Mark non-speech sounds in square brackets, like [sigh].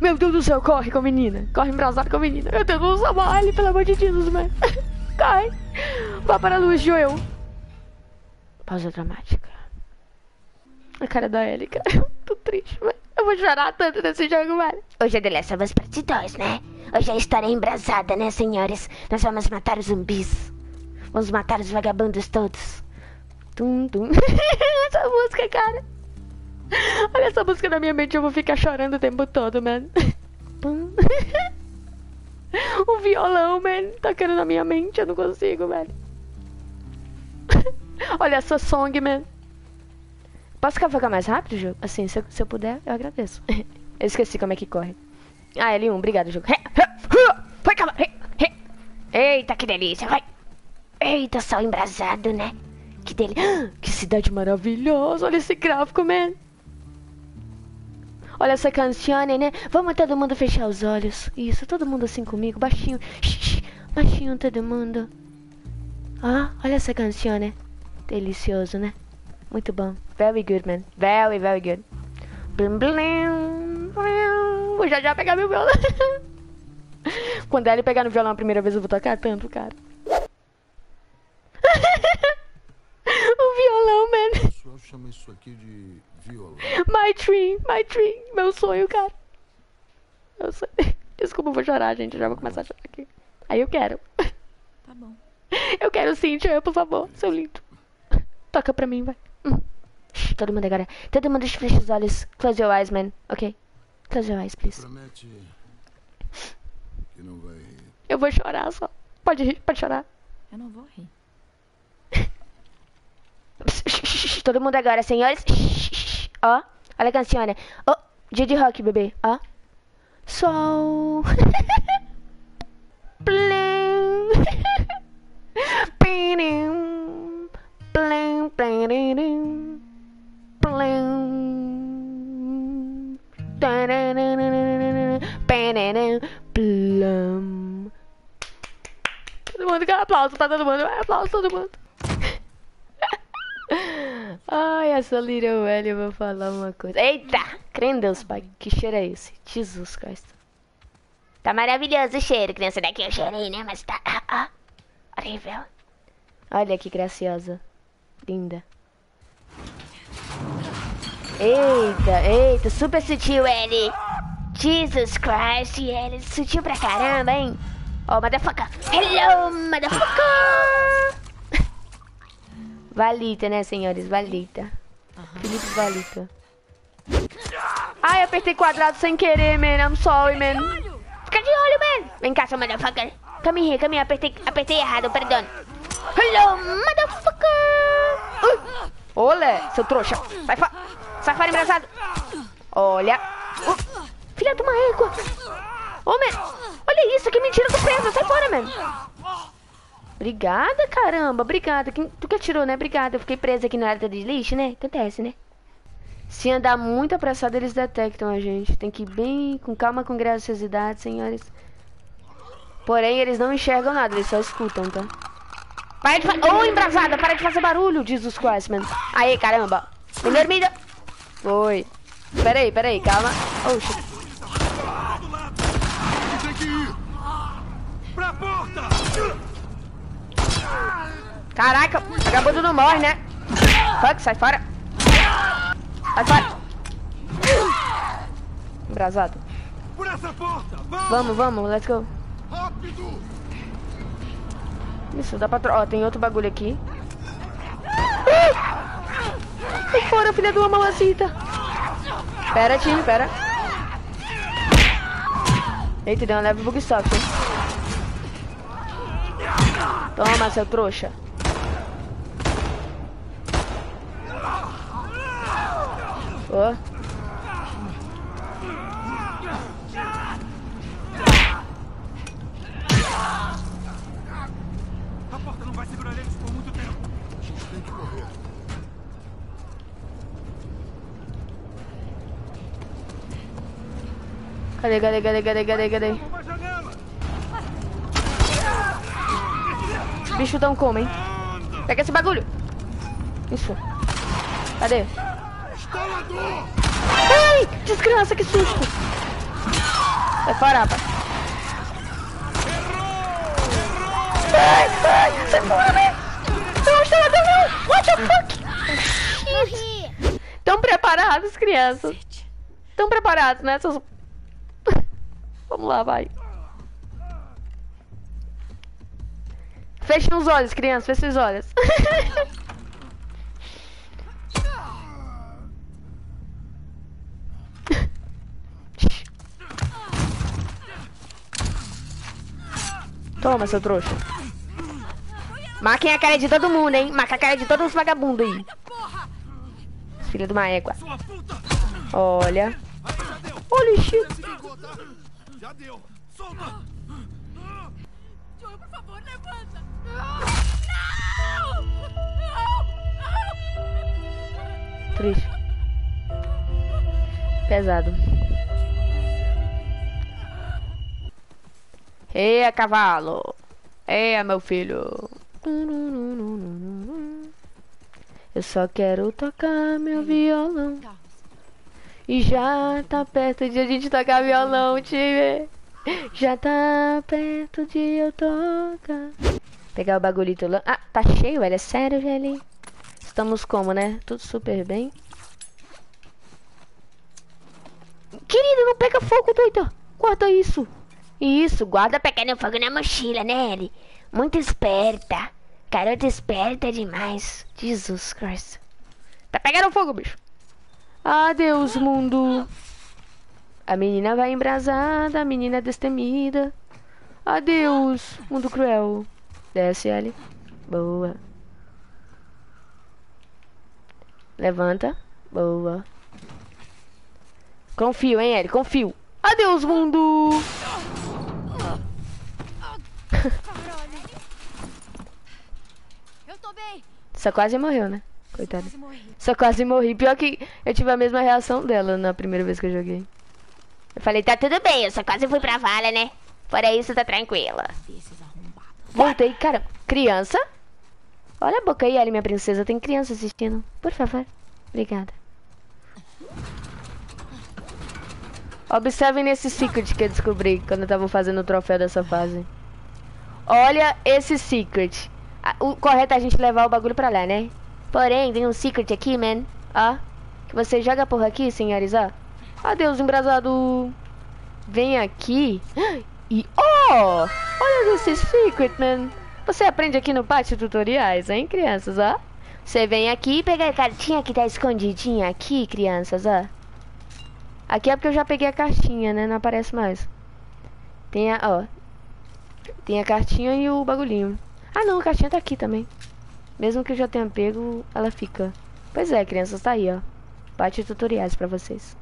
Meu Deus do céu, corre com a menina. Corre embrasado com a menina. Meu Deus, não usa mole, pelo amor de Deus, mano. [laughs] Corre. Vá para a luz, Joel. Pausa dramática. A cara da Ellie, cara. [laughs] Tô triste, mano. Eu vou chorar tanto nesse jogo, mano. Hoje é The Last of Us Parte 2, né? Hoje é a história embrasada, né, senhores? Nós vamos matar os zumbis. Vamos matar os vagabundos todos. Tum, tum. [laughs] essa música, cara. [laughs] Olha essa música na minha mente, eu vou ficar chorando o tempo todo, mano. o [laughs] violão, man, tocando na minha mente, eu não consigo, velho. [laughs] Olha essa song, man. Posso ficar mais rápido, jogo? Assim, se eu, se eu puder, eu agradeço. eu esqueci como é que corre. Ah, L1, obrigado, jogo. Foi, calma. Eita, que delícia, vai. Eita, sol embrasado, né? Que delícia. [gasps] Que cidade maravilhosa. Olha esse gráfico, man. Olha essa canção, né? Vamos todo mundo fechar os olhos. Isso, todo mundo assim comigo, baixinho. Baixinho todo mundo. Ah, olha essa canção, né? Delicioso, né? Muito bom. Very good, man. Very, very good. Blim, blim, blim. Vou já já pegar meu violão. [laughs] Quando ele pegar no violão a primeira vez, eu vou tocar tanto, cara. o violão, man. O pessoal chama isso aqui de violão. My dream, my dream. Meu sonho, cara. Eu sei. [laughs] Desculpa, eu vou chorar, gente. Eu já vou começar a chorar aqui. Aí eu quero. Tá bom. [laughs] Eu quero sim, Tia, por favor, seu lindo. Toca pra mim, vai. Hum. Todo mundo agora. Todo mundo fecha os olhos. Close your eyes, man. Ok? Close your eyes, please. Promete que não vai rir. Eu vou chorar só. Pode rir, pode chorar. Eu não vou rir. Todo mundo agora, senhores. Ó, olha a canção, né? Ó, dia de rock, bebê. Ó. Sol. [laughs] Plim. [laughs] Plim. Plim, plim, plim. Plum. Todo mundo quer aplauso, tá todo mundo? Vai, aplauso, todo mundo. Ai, essa Little eu vou falar uma coisa. Eita! Crê em Deus, pai. Que cheiro é esse? Jesus Cristo. Tá maravilhoso o cheiro, criança. Daqui eu cheirei, né? Mas tá... Ah, ah. Horrível. Olha que graciosa. Linda. Eita, eita. Super sutil, Ellie. Jesus Christ, Ellie. Sutil pra caramba, hein? Oh, motherfucker. Hello, motherfucker. Valita, né, senhores? Valita. Uhum. Felipe Valita. Ai, apertei quadrado sem querer, man. I'm sorry, man. Fica de olho, man. Vem cá, seu motherfucker. Come here, come here. Apertei, apertei errado, perdão. Hello, motherfucker. Uh. Olé, seu trouxa. Sai fora. Sai fora, engraçado. Olha. Uh. Filha de uma égua. Ô, oh, man. Olha isso, que mentira do peso. Sai fora, man. Obrigada, caramba, obrigada. Tu que atirou, né? Obrigada. Eu fiquei presa aqui na área de lixo, né? Acontece, né? Se andar muito apressado, eles detectam a gente. Tem que ir bem com calma, com graciosidade, senhores. Porém, eles não enxergam nada, eles só escutam, tá? Para de fazer... Ô, oh, embrasada, para de fazer barulho, Jesus Christ, mano. Aí, caramba. Vem dormida. Foi. Peraí, peraí, calma. Oh. Tem que ir. Pra porta! Caraca, vagabundo não morre, né? Fuck, sai fora. Sai fora. Embrasado. Porta, vamos. Vamos, vamos, let's go. Rápido. Isso, dá pra... Ó, tem outro bagulho aqui. Sai fora, filha de uma mamacita. Pera, time, pera. Eita, deu uma leve bug stop, hein? Toma, seu trouxa. Ó. A porta não vai segurar eles por muito tempo. A gente tem que correr. Cadê, cadê, cadê, cadê, cadê, cadê? Bicho tão como, hein? Pega esse bagulho. Isso. Cadê? Ai, desgraça, que susto. fora, rapaz. Ai, ai, sai fora, man. Não, está lá, não. What the fuck? Morri. Tão preparados, crianças. Tão preparados, né, seus... [laughs] Vamos lá, vai. Fechem os olhos, crianças, fechem os olhos. [laughs] Toma, seu trouxa. Marquem a cara de todo mundo, hein? Marca a cara de todos os vagabundos aí. Filha de uma égua. Olha. Olha, shit. Já deu! Joe, por favor, levanta! Triste. Pesado. Eia, cavalo. Eia, meu filho. Eu só quero tocar meu violão. E já tá perto de a gente tocar violão, time. Já tá perto de eu tocar. Pegar o bagulhito lá. Ah, tá cheio, velho. É sério, velho. Estamos como, né? Tudo super bem. Querido, não pega fogo, doida. Guarda isso. Isso, guarda Pegando fogo na mochila, né, Ellie? Muito esperta. Garota esperta demais. Jesus Christ. Tá pegando fogo, bicho. Adeus, mundo. A menina vai embrasada, a menina destemida. Adeus, mundo cruel. Desce, Ellie. Boa. Levanta. Boa. Confio, hein, Ellie? Confio. Adeus, mundo. Eu tô bem. Só quase morreu, né? Coitada. Quase morri. Só quase morri. Pior que eu tive a mesma reação dela na primeira vez que eu joguei. Eu falei, tá tudo bem, eu só quase fui pra vala, né? Fora isso, tá tranquila. Voltei, cara. Criança? Olha a boca aí, Ellie, minha princesa. Tem criança assistindo. Por favor. Obrigada. Observem nesse secret que eu descobri quando eu tava fazendo o troféu dessa fase. Olha esse secret. O correto é a gente levar o bagulho pra lá, né? Porém, tem um secret aqui, man. Ó. Que você joga porra aqui, senhores, ó. Adeus, embrasado. Vem aqui. [gasps] E, ó. Olha esse secret, man. Você aprende aqui no pátio tutoriais, hein, crianças, ó. Você vem aqui e pega a cartinha que tá escondidinha aqui, crianças, ó. Aqui é porque eu já peguei a cartinha, né? Não aparece mais. Tem a, ó. Tem a cartinha e o bagulhinho. Ah, não, a cartinha tá aqui também. Mesmo que eu já tenha pego, ela fica. Pois é, crianças, tá aí, ó. Pátio tutoriais pra vocês.